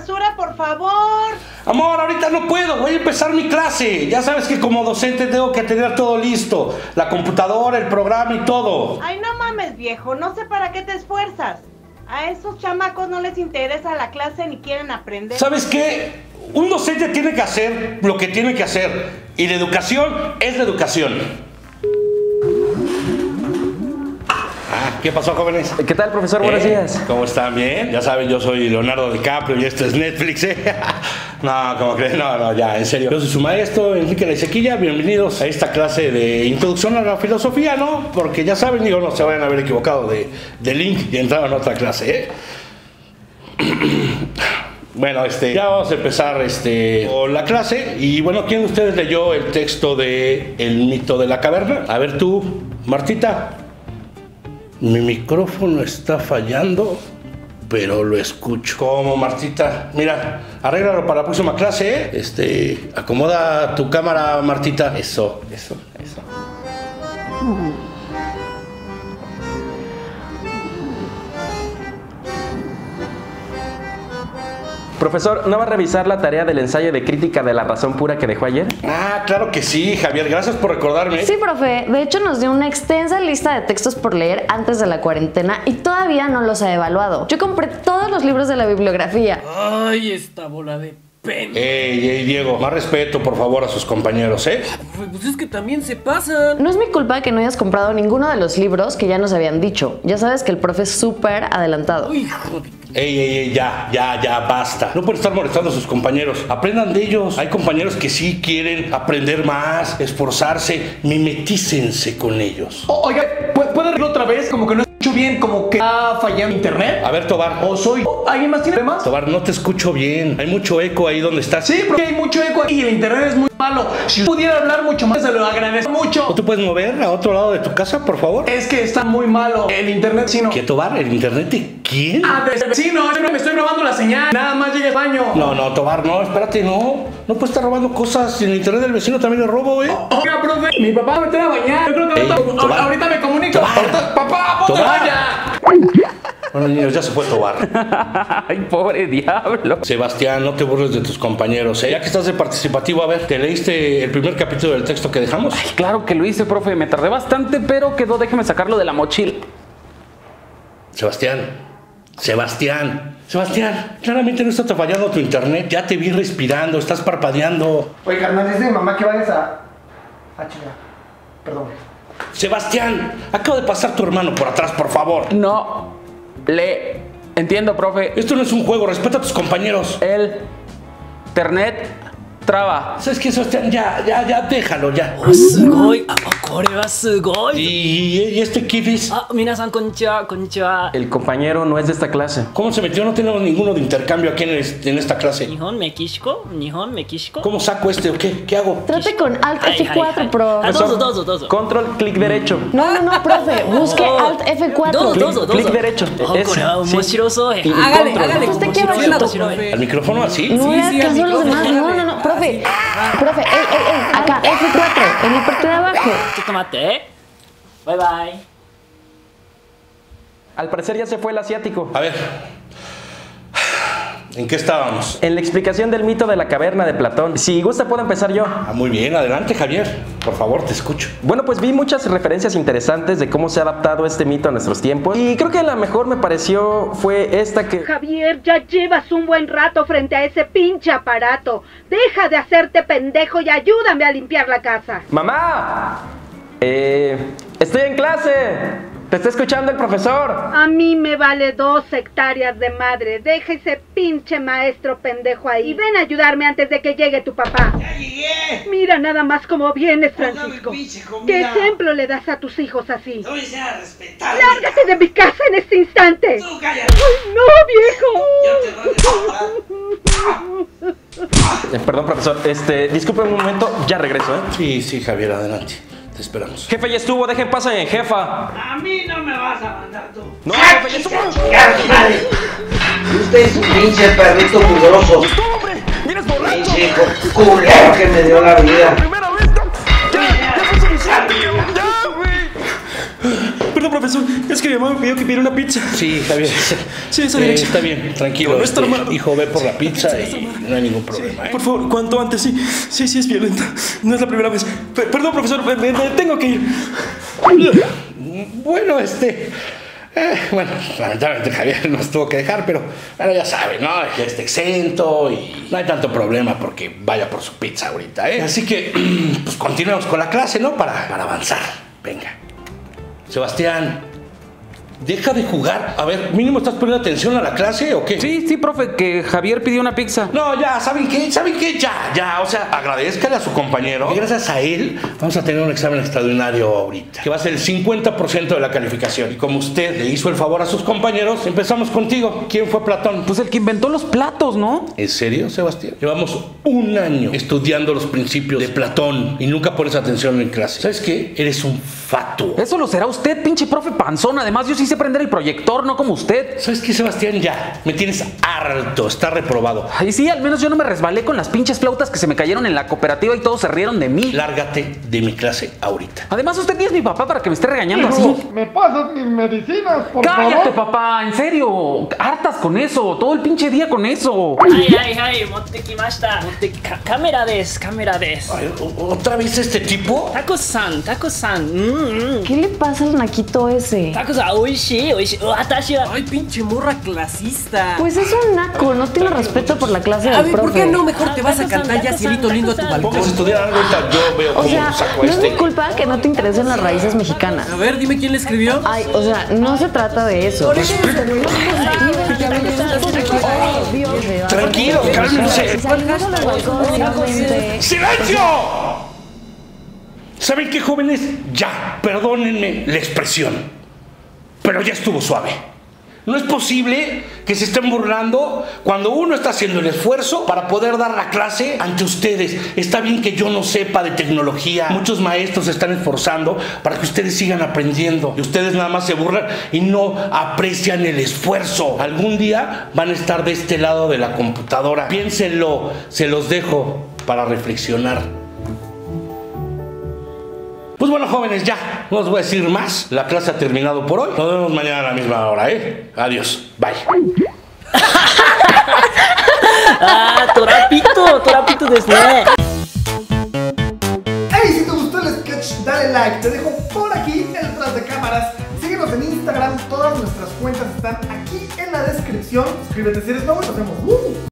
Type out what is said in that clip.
basura, por favor. Amor, ahorita no puedo, voy a empezar mi clase. Ya sabes que como docente tengo que tener todo listo. La computadora, el programa y todo. Ay, no mames, viejo, no sé para qué te esfuerzas. A esos chamacos no les interesa la clase ni quieren aprender. ¿Sabes qué? Un docente tiene que hacer lo que tiene que hacer. Y la educación es la educación. ¿Qué pasó, jóvenes? ¿Qué tal, profesor? Buenos Eh, días. ¿Cómo están? ¿Bien? Ya saben, yo soy Leonardo DiCaprio y esto es Netflix, ¿eh? no, como creen, no, no, ya, en serio. Yo soy su maestro, Enrique Laisequilla. Bienvenidos a esta clase de introducción a la filosofía, ¿no? Porque ya saben, digo, no se vayan a haber equivocado de, de link y entraron a otra clase, ¿eh? Bueno, este, ya vamos a empezar este, con la clase. Y bueno, ¿quién de ustedes leyó el texto de El mito de la caverna? A ver tú, Martita. Mi micrófono está fallando, pero lo escucho. ¿Cómo, Martita? Mira, arréglalo para la próxima clase, ¿eh? Este, acomoda tu cámara, Martita. Eso, eso, eso. Profesor, ¿no va a revisar la tarea del ensayo de crítica de la razón pura que dejó ayer? Ah, claro que sí, Javier. Gracias por recordarme. Sí, profe. De hecho, nos dio una extensa lista de textos por leer antes de la cuarentena y todavía no los ha evaluado. Yo compré todos los libros de la bibliografía. Ay, esta bola de pena. Ey, ey, Diego, más respeto, por favor, a sus compañeros, ¿eh? Pues es que también se pasan. No es mi culpa que no hayas comprado ninguno de los libros que ya nos habían dicho. Ya sabes que el profe es súper adelantado. Uy, hijo de... Ey, ey, ey, ya, ya, ya, basta. No pueden estar molestando a sus compañeros. Aprendan de ellos. Hay compañeros que sí quieren aprender más, esforzarse. Mimetícense con ellos. O- Oiga, ¿pu- ¿puede repetir otra vez? Como que no escucho bien, como que está fallando internet. A ver, Tobar. ¿O soy... ¿Alguien más tiene problemas? Tobar, no te escucho bien. Hay mucho eco ahí donde estás. Sí, porque hay mucho eco y el internet es muy malo. Si pudiera hablar mucho más, se lo agradezco ¿No mucho. te puedes mover a otro lado de tu casa, por favor? Es que está muy malo el internet, si no... ¿Qué, Tobar? ¿El internet de quién? Ah, de vecino, yo no me estoy robando la señal. Nada más llegué al baño. No, no, Tobar, no, espérate, no. No puedes estar robando cosas. En el internet del vecino también le robo, ¿eh? Oiga, profe, mi papá me metió a bañar. Yo creo que Ey, ahorita, me comunico. Tobar. Ahorita- papá, ponte vaya. Bueno, niños, ya se fue Tobar. Ay, pobre diablo. Sebastián, no te burles de tus compañeros. ¿eh? Ya que estás de participativo, a ver, ¿te leíste el primer capítulo del texto que dejamos? Claro que lo hice, profe. Me tardé bastante, pero quedó. Déjeme sacarlo de la mochila. Sebastián, Sebastián, Sebastián, claramente no está fallando tu internet. Ya te vi respirando, estás parpadeando. Oye, carnal, es de mi mamá que vayas a. a chingar. Perdón. Sebastián, acaba de pasar tu hermano por atrás, por favor. No. Le. Entiendo, profe. Esto no es un juego, respeta a tus compañeros. El. Internet. Traba. ¿Sabes qué, Sebastián? Ya, ya, ya, déjalo, ya. あすごい。あ、これはすごい。 ¿Y, y este Kidis? あ、皆さんこんにちは。こんにちは。 El compañero no es de esta clase. ¿Cómo se metió? No tenemos ninguno de intercambio aquí en, este- en esta clase. 日本メキシコ日本メキシコ ¿Cómo saco este o qué? ¿Qué hago? Trate con Alt はいはいはい F4, pro. あどうぞどうぞどうぞ。 Control, clic derecho. No, no, no, profe. Busque Alt どう F4. ぞどうぞどうぞ。 clic derecho. あこれ Ese, は面白そう。sí. hágale Control. hágale. Usted como qué si fuera bonito. mexiroso, eh. ¿Al micrófono así? No le hagas sí, al caso a los micrófono, demás. No, no, no. profe, profe, ey, ey, ey, acá, F4, en la parte de abajo. Tú tómate, ¿eh? Bye, bye. Al parecer ya se fue el asiático. A ver. ¿En qué estábamos? En la explicación del mito de la caverna de Platón. Si gusta, puedo empezar yo. Ah, muy bien, adelante Javier. Por favor, te escucho. Bueno, pues vi muchas referencias interesantes de cómo se ha adaptado este mito a nuestros tiempos. Y creo que la mejor me pareció fue esta que... Javier, ya llevas un buen rato frente a ese pinche aparato. Deja de hacerte pendejo y ayúdame a limpiar la casa. ¡Mamá! Eh... Estoy en clase. Te está escuchando el profesor. A mí me vale dos hectáreas de madre. Deja ese pinche maestro pendejo ahí. Y ven a ayudarme antes de que llegue tu papá. ¡Ya llegué! Mira nada más cómo vienes, Francisco. ¿Qué ejemplo le das a tus hijos así? Voy a respetar. ¡Lárgate de mi casa en este instante! Tú cállate. ¡Ay, no, Yo te voy a. Eh, perdón, profesor. Este, disculpe un momento. Ya regreso, ¿eh? Sí, sí, Javier, adelante. Te esperamos. Jefe, ya estuvo. Dejen pasar en jefa. A mí no me vas a mandar tú. No, jefe, ya estuvo. ¡Chingar su madre! Usted es un pinche perrito mugroso. ¡Hombre! ¡Vienes borracho! Pinche culero que me dio la vida. Pidiera una pizza. Sí. Sí, esa Eh, dirección. está bien, tranquilo. No, no está este, armado. hijo, ve por la pizza y no hay ningún problema. ¿eh? Por favor, cuanto antes, sí. Sí, sí, es violenta. No es la primera vez. Pe- perdón, profesor, tengo que ir. Bueno, este. eh, bueno, lamentablemente Javier nos tuvo que dejar, pero bueno, ya sabe, ¿no? Ya está exento y no hay tanto problema porque vaya por su pizza ahorita, ¿eh? Así que, pues continuemos con la clase, ¿no? Para, para avanzar. Venga. Sebastián, deja de jugar. A ver, mínimo estás poniendo atención a la clase o qué? Sí, sí, profe, que Javier pidió una pizza. No, ya, ¿saben qué? ¿Saben qué? Ya, ya, o sea, agradezcale a su compañero. que gracias a él vamos a tener un examen extraordinario ahorita, que va a ser el 50% de la calificación. Y como usted le hizo el favor a sus compañeros, empezamos contigo. ¿Quién fue Platón? Pues el que inventó los platos, ¿no? ¿En serio, Sebastián? Llevamos un año estudiando los principios de Platón y nunca pones atención en clase. ¿Sabes qué? Eres un fatuo. Eso lo será usted, pinche profe panzón. Además, yo sí quise prender el proyector, no como usted. ¿Sabes qué, Sebastián? Ya, me tienes harto, está reprobado. Y sí, al menos yo no me resbalé con las pinches flautas que se me cayeron en la cooperativa y todos se rieron de mí. Lárgate de mi clase ahorita. Además, usted ni es mi papá para que me esté regañando no, así. Me pasas mis medicinas, por ¡Cállate, papá! En serio, hartas con eso, todo el pinche día con eso. ¡Ay, ay, ay! ¡Monte kimashita! Cámara des, cámara des! Ay, ¿Otra vez este tipo? Taco-san, Taco-san. Mm, mm. ¿Qué le pasa al naquito ese? Taco-san, hoy Ay, pinche morra clasista. Pues es un naco, no tiene respeto por la clase del profe. A ver, ¿por qué no mejor te vas a cantar ya cielito lindo a tu balcón? Póngase a estudiar yo veo cómo no es este. mi culpa que no te interesen las raíces mexicanas. A ver, dime quién le escribió. Ay, o sea, no se trata de eso. Tranquilo, cálmense. ¡Silencio! ¿Saben qué, jóvenes? Ya, perdónenme la expresión. Pero ya estuvo suave. No es posible que se estén burlando cuando uno está haciendo el esfuerzo para poder dar la clase ante ustedes. Está bien que yo no sepa de tecnología. Muchos maestros se están esforzando para que ustedes sigan aprendiendo. Y ustedes nada más se burlan y no aprecian el esfuerzo. Algún día van a estar de este lado de la computadora. Piénsenlo, se los dejo para reflexionar jóvenes, ya. No os voy a decir más. La clase ha terminado por hoy. Nos vemos mañana a la misma hora, ¿eh? Adiós. Bye. ah, Torapito, Torapito de Snack. Hey, si te gustó el sketch, dale like. Te dejo por aquí el tras de cámaras. Síguenos en Instagram. Todas nuestras cuentas están aquí en la descripción. Suscríbete si eres nuevo y nos vemos. Uh.